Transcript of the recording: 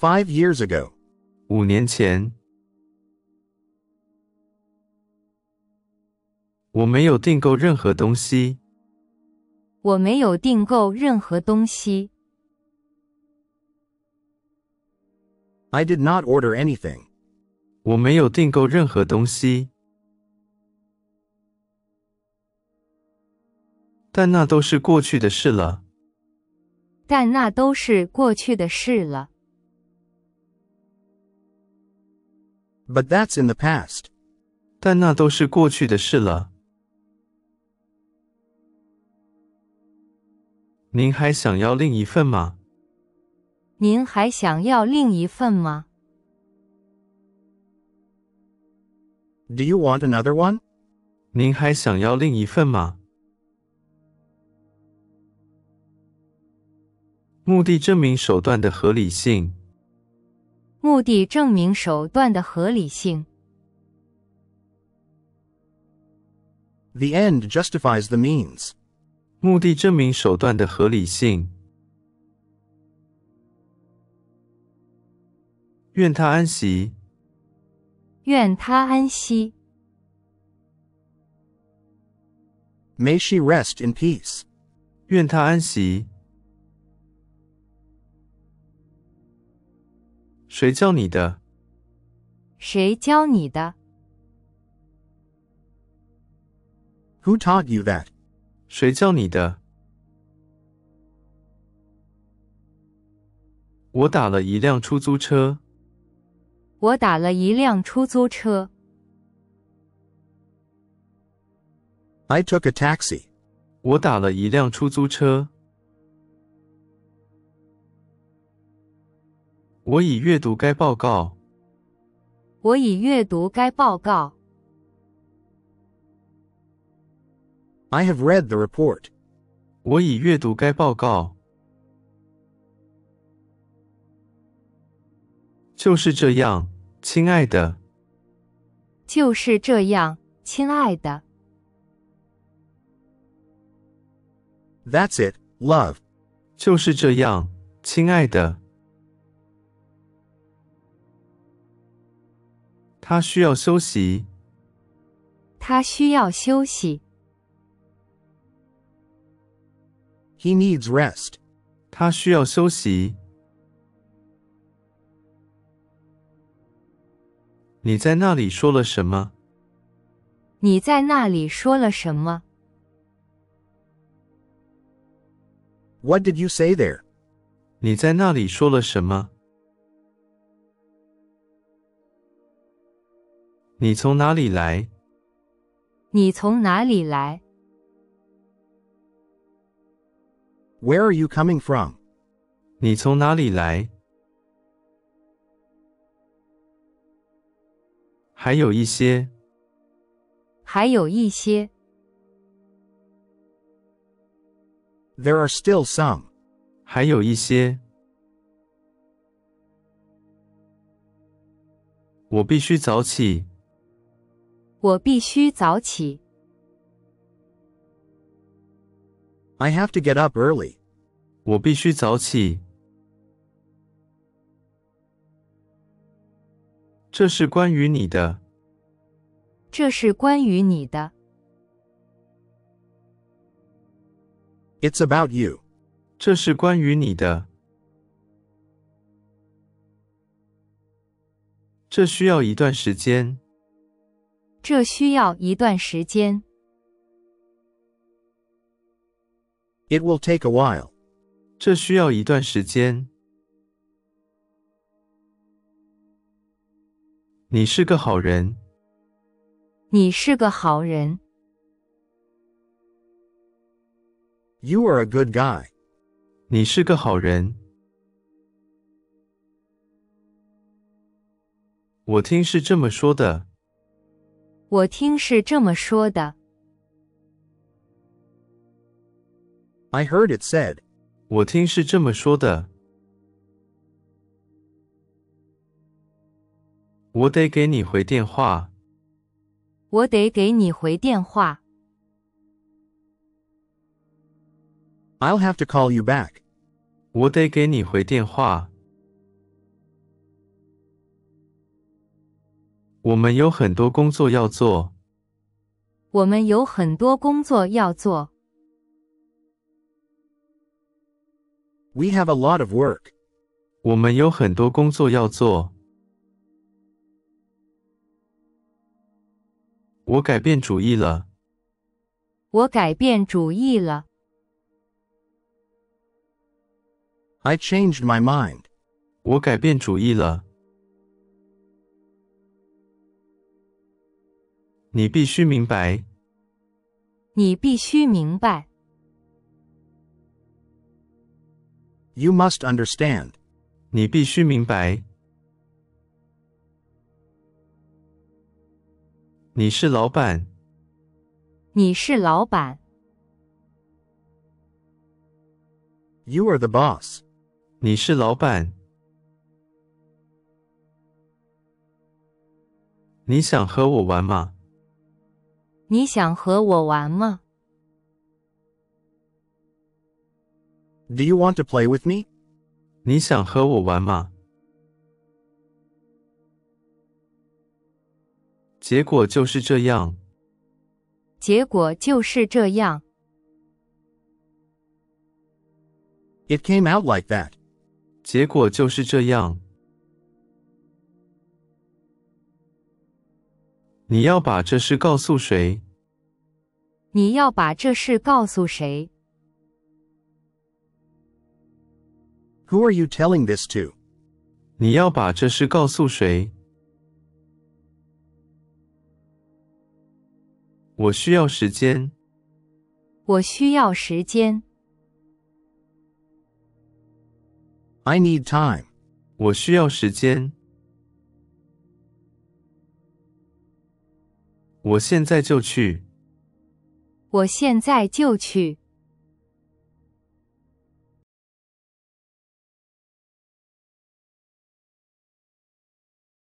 Five years ago. 五年前。我没有订购任何东西。我没有订购任何东西。I did not order anything. 我没有订购任何东西。但那都是过去的事了。但那都是过去的事了。But that's in the past. 但那都是过去的事了。您还想要另一份吗？您还想要另一份吗？Do you want another one? 您还想要另一份吗？目的证明手段的合理性。目的证明手段的合理性。The end justifies the means. 目的证明手段的合理性。愿他安息。愿他安息。May she rest in peace. 愿他安息。谁教你的？谁教你的？Who taught you that? 谁教你的？我打了一辆出租车。我打了一辆出租车。I took a taxi. 我打了一辆出租车。我已阅读该报告。我已阅读该报告。I have read the report. 我已阅读该报告。就是这样，亲爱的。就是这样，亲爱的。That's it, love. 就是这样，亲爱的。他需要休息。他需要休息。He needs rest. 他需要休息。你在那里说了什么？你在那里说了什么？What did you say there? 你在那里说了什么？你从哪里来？你从哪里来？Where are you coming from? 你从哪里来？还有一些，还有一些，There are still some. 还有一些。我必须早起。我必须早起。I have to get up early. 我必须早起。这是关于你的。这是关于你的。It's about you. 这是关于你的。这需要一段时间。这需要一段时间。It will take a while. 这需要一段时间。你是个好人。你是个好人。You are a good guy. 你是个好人。我听是这么说的。我听是这么说的。I heard it said. 我听是这么说的。我得给你回电话。我得给你回电话。I'll have to call you back. 我得给你回电话。我们有很多工作要做。我们有很多工作要做。 We have a lot of work. 我们有很多工作要做。我改变主意了。我改变主意了。 I changed my mind. 我改变主意了。 你必须明白，你必须明白，You must understand. 你必须明白。你是老板，你是老板，You are the boss. 你是老板。你想和我玩吗？你想和我玩吗？Do you want to play with me? 你想和我玩吗？结果就是这样。结果就是这样，It came out like that. 结果就是这样。你要把这事告诉谁？你要把这事告诉谁？Who are you telling this to? 你要把这事告诉谁？我需要时间。我需要时间，I need time. 我需要时间。我现在就去。我现在就去。